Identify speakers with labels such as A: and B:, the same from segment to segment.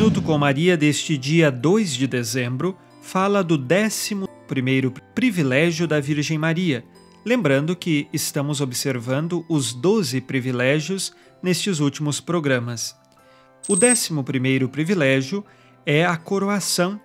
A: Minuto com Maria deste dia 2 de dezembro fala do 11 privilégio da Virgem Maria, lembrando que estamos observando os 12 privilégios nestes últimos programas. O 11 privilégio é a coroação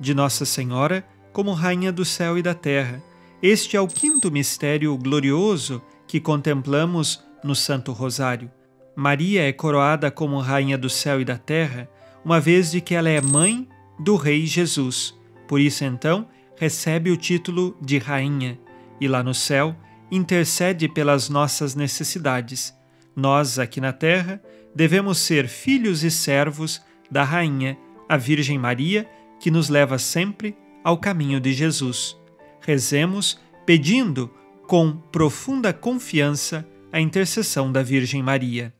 A: de Nossa Senhora como Rainha do céu e da terra. Este é o quinto mistério glorioso que contemplamos no Santo Rosário. Maria é coroada como Rainha do céu e da terra uma vez de que ela é mãe do Rei Jesus. Por isso, então, recebe o título de Rainha e lá no céu intercede pelas nossas necessidades. Nós, aqui na terra, devemos ser filhos e servos da Rainha, a Virgem Maria, que nos leva sempre ao caminho de Jesus. Rezemos pedindo com profunda confiança a intercessão da Virgem Maria.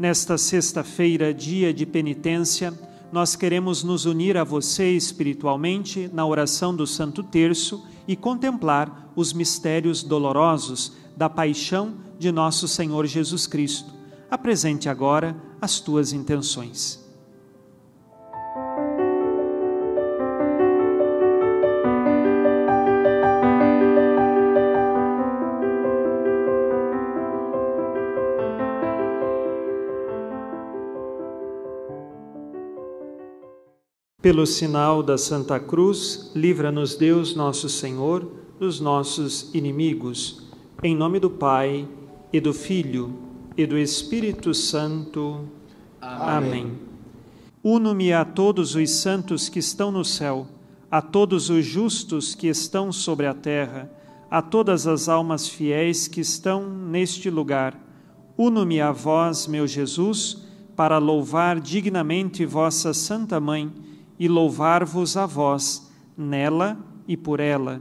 A: Nesta sexta-feira, dia de penitência, nós queremos nos unir a você espiritualmente na oração do Santo Terço e contemplar os mistérios dolorosos da paixão de nosso Senhor Jesus Cristo. Apresente agora as tuas intenções. Pelo sinal da Santa Cruz, livra-nos Deus, nosso Senhor, dos nossos inimigos. Em nome do Pai, e do Filho, e do Espírito Santo. Amém. Amém. Uno-me a todos os santos que estão no céu, a todos os justos que estão sobre a terra, a todas as almas fiéis que estão neste lugar. Uno-me a vós, meu Jesus, para louvar dignamente vossa Santa Mãe e louvar-vos a vós, nela e por ela.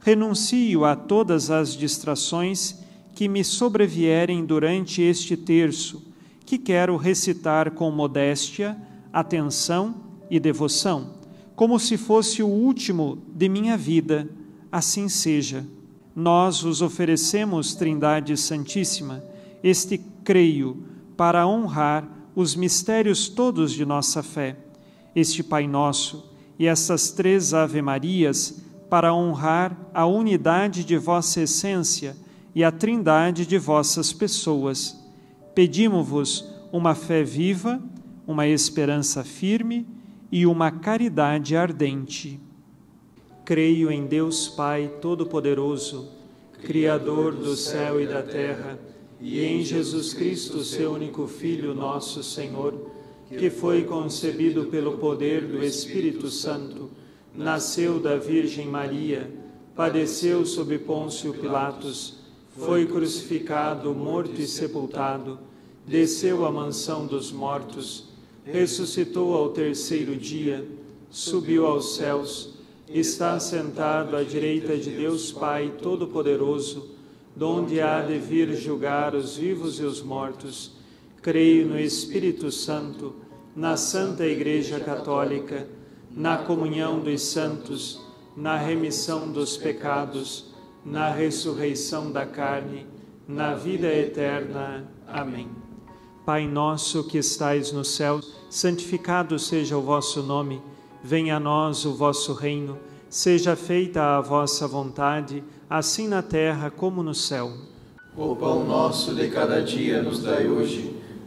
A: Renuncio a todas as distrações que me sobrevierem durante este terço, que quero recitar com modéstia, atenção e devoção, como se fosse o último de minha vida, assim seja. Nós os oferecemos, Trindade Santíssima, este creio, para honrar os mistérios todos de nossa fé este Pai Nosso e essas três Ave-Marias para honrar a unidade de vossa essência e a trindade de vossas pessoas. Pedimos-vos uma fé viva, uma esperança firme e uma caridade ardente. Creio em Deus Pai Todo-Poderoso, Criador do céu e da terra, e em Jesus Cristo, seu único Filho, nosso Senhor que foi concebido pelo poder do Espírito Santo, nasceu da Virgem Maria, padeceu sob Pôncio Pilatos, foi crucificado, morto e sepultado, desceu à mansão dos mortos, ressuscitou ao terceiro dia, subiu aos céus, está sentado à direita de Deus Pai Todo-Poderoso, donde há de vir julgar os vivos e os mortos creio no Espírito Santo, na Santa Igreja Católica, na comunhão dos santos, na remissão dos pecados, na ressurreição da carne, na vida eterna. Amém. Pai nosso que estais no céu, santificado seja o vosso nome, venha a nós o vosso reino, seja feita a vossa vontade, assim na terra como no céu.
B: O pão nosso de cada dia nos dai hoje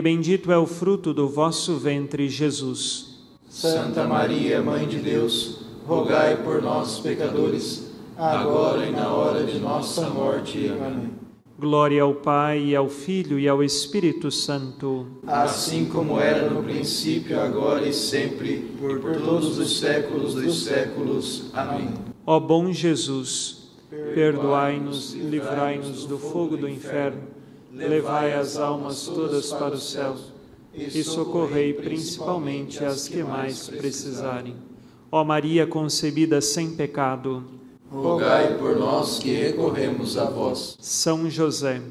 A: bendito é o fruto do vosso ventre, Jesus.
B: Santa Maria, Mãe de Deus, rogai por nós, pecadores, agora e na hora de nossa morte. Amém.
A: Glória ao Pai, e ao Filho e ao Espírito Santo.
B: Assim como era no princípio, agora e sempre, por todos os séculos dos séculos. Amém.
A: Ó bom Jesus, perdoai-nos e livrai-nos do fogo do inferno, levai as almas todas para o céu e socorrei principalmente as que mais precisarem. Ó Maria concebida sem pecado,
B: rogai por nós que recorremos a vós.
A: São José,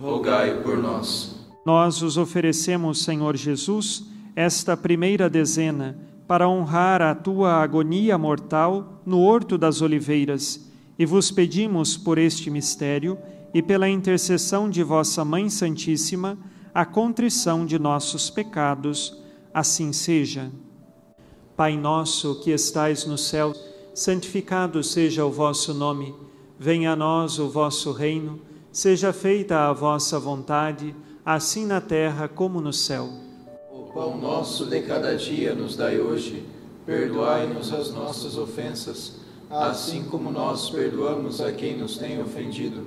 B: rogai por nós.
A: Nós os oferecemos, Senhor Jesus, esta primeira dezena para honrar a tua agonia mortal no Horto das Oliveiras e vos pedimos por este mistério e pela intercessão de vossa Mãe Santíssima a contrição de nossos pecados. Assim seja. Pai nosso que estais no céu, santificado seja o vosso nome. Venha a nós o vosso reino. Seja feita a vossa vontade, assim na terra como no céu.
B: O pão nosso de cada dia nos dai hoje. Perdoai-nos as nossas ofensas, assim como nós perdoamos a quem nos tem ofendido.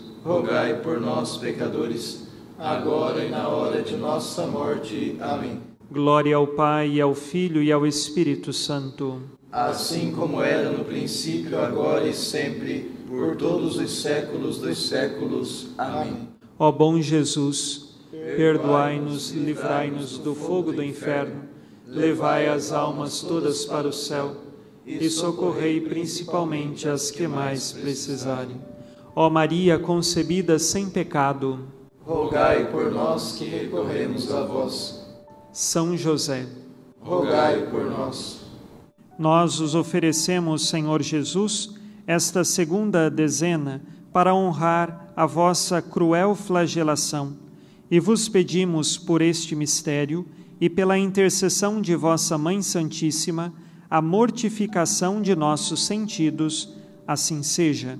B: rogai por nós, pecadores, agora e na hora de nossa morte. Amém.
A: Glória ao Pai, e ao Filho e ao Espírito Santo.
B: Assim como era no princípio, agora e sempre, por todos os séculos dos séculos. Amém.
A: Ó bom Jesus, perdoai-nos e livrai-nos do fogo do inferno, levai as almas todas para o céu e socorrei principalmente as que mais precisarem. Ó Maria concebida sem pecado,
B: rogai por nós que recorremos a vós.
A: São José,
B: rogai por nós.
A: Nós os oferecemos, Senhor Jesus, esta segunda dezena para honrar a vossa cruel flagelação e vos pedimos por este mistério e pela intercessão de vossa Mãe Santíssima a mortificação de nossos sentidos, assim seja.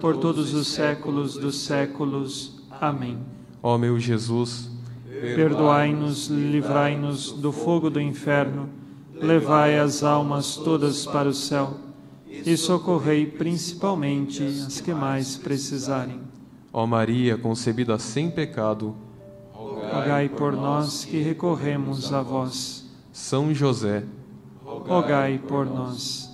A: por todos os séculos dos séculos. Amém.
C: Ó meu Jesus,
A: perdoai-nos, livrai-nos do fogo do inferno, levai as almas todas para o céu e socorrei principalmente as que mais precisarem.
C: Ó Maria, concebida sem pecado,
A: rogai por nós que recorremos a vós.
C: São José,
A: rogai por nós.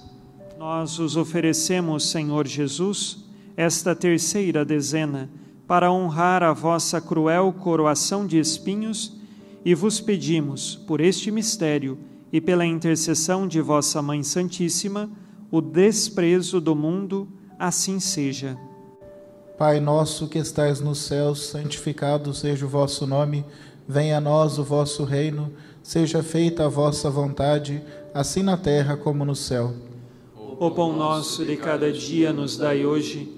A: Nós os oferecemos, Senhor Jesus, esta terceira dezena para honrar a vossa cruel coroação de espinhos, e vos pedimos, por este mistério e pela intercessão de vossa Mãe Santíssima, o desprezo do mundo, assim seja.
D: Pai nosso que estais nos céus, santificado seja o vosso nome, venha a nós o vosso reino, seja feita a vossa vontade, assim na terra como no céu.
A: O pão nosso de cada dia nos dai hoje,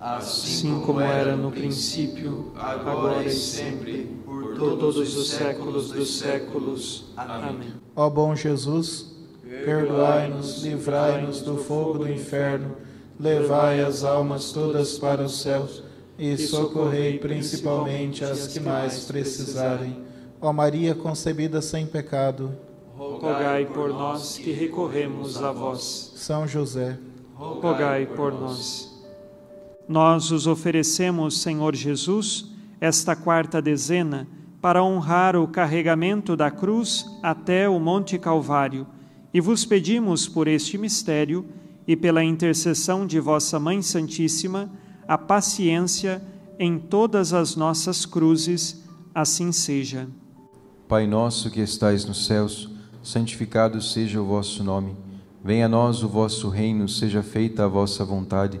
A: Assim como era no princípio, agora e sempre, por todos os séculos dos séculos. Amém.
D: Ó bom Jesus, perdoai-nos, livrai-nos do fogo do inferno, levai as almas todas para os céus e socorrei principalmente as que mais precisarem Ó Maria concebida sem pecado,
A: rogai por nós que recorremos a vós.
D: São José,
A: rogai por nós. Nós os oferecemos, Senhor Jesus, esta quarta dezena para honrar o carregamento da cruz até o Monte Calvário, e vos pedimos por este mistério e pela intercessão de vossa Mãe Santíssima a paciência em todas as nossas cruzes, assim seja.
C: Pai nosso que estais nos céus, santificado seja o vosso nome. Venha a nós o vosso reino, seja feita a vossa vontade,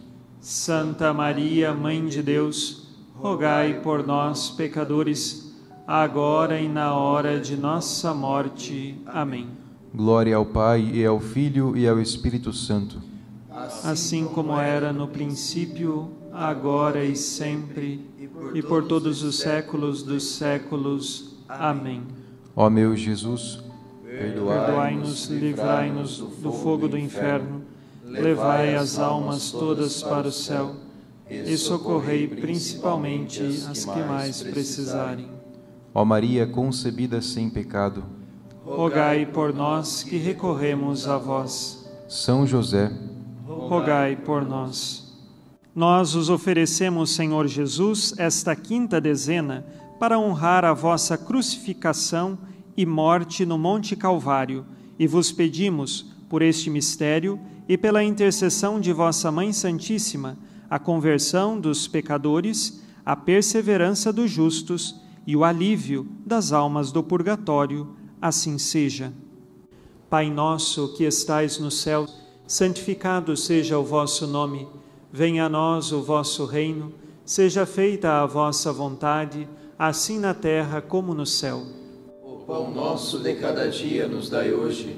A: Santa Maria, Mãe de Deus, rogai por nós, pecadores, agora e na hora de nossa morte. Amém.
E: Glória ao Pai, e ao Filho, e ao Espírito Santo.
A: Assim como era no princípio, agora e sempre, e por todos os séculos dos séculos. Amém.
E: Ó meu Jesus,
A: perdoai-nos, livrai-nos do fogo do inferno levai as almas todas para o céu e socorrei principalmente as que mais precisarem.
E: Ó Maria concebida sem pecado,
A: rogai por nós que recorremos a vós.
E: São José,
A: rogai por nós. Nós os oferecemos, Senhor Jesus, esta quinta dezena para honrar a vossa crucificação e morte no Monte Calvário, e vos pedimos, por este mistério, e pela intercessão de vossa Mãe Santíssima, a conversão dos pecadores, a perseverança dos justos e o alívio das almas do purgatório, assim seja. Pai nosso que estais no céu, santificado seja o vosso nome, venha a nós o vosso reino, seja feita a vossa vontade, assim na terra como no céu.
B: O pão nosso de cada dia nos dai hoje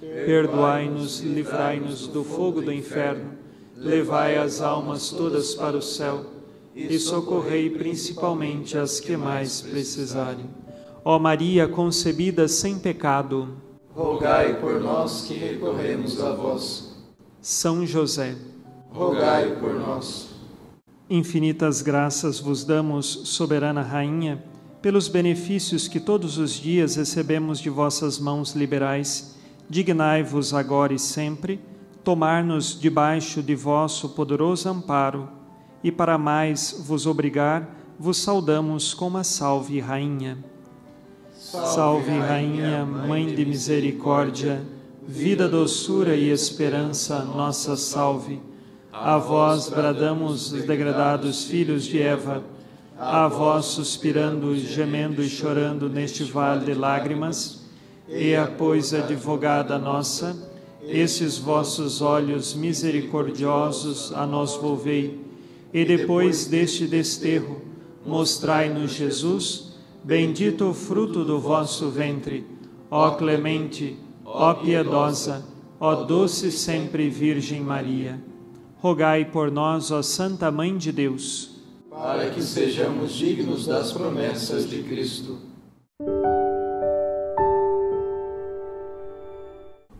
A: perdoai-nos, livrai-nos do fogo do inferno, levai as almas todas para o céu e socorrei principalmente as que mais precisarem. Ó Maria concebida sem pecado,
B: rogai por nós que recorremos a vós.
A: São José,
B: rogai por nós.
A: Infinitas graças vos damos, soberana Rainha, pelos benefícios que todos os dias recebemos de vossas mãos liberais. Dignai-vos agora e sempre tomar-nos debaixo de vosso poderoso amparo, e para mais vos obrigar, vos saudamos com uma salve, Rainha. Salve, Rainha, Mãe de misericórdia, vida, doçura e esperança, nossa salve. A vós bradamos os degradados filhos de Eva, a vós suspirando, gemendo e chorando neste vale de lágrimas, e a pois advogada nossa, esses vossos olhos misericordiosos a nós volvei, e depois deste desterro, mostrai-nos Jesus, bendito o fruto do vosso ventre, ó clemente, ó piedosa, ó doce sempre Virgem Maria. Rogai por nós, ó Santa Mãe de Deus,
B: para que sejamos dignos das promessas de Cristo.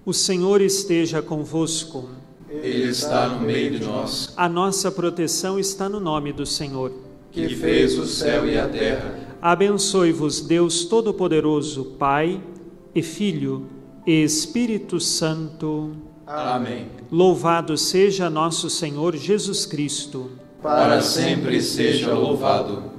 A: O Senhor esteja convosco.
B: Ele está no meio de nós.
A: A nossa proteção está no nome do Senhor,
B: que fez o céu e a terra.
A: Abençoe-vos, Deus Todo-Poderoso, Pai e Filho e Espírito Santo.
B: Amém.
A: Louvado seja nosso Senhor Jesus Cristo.
B: Para sempre seja louvado.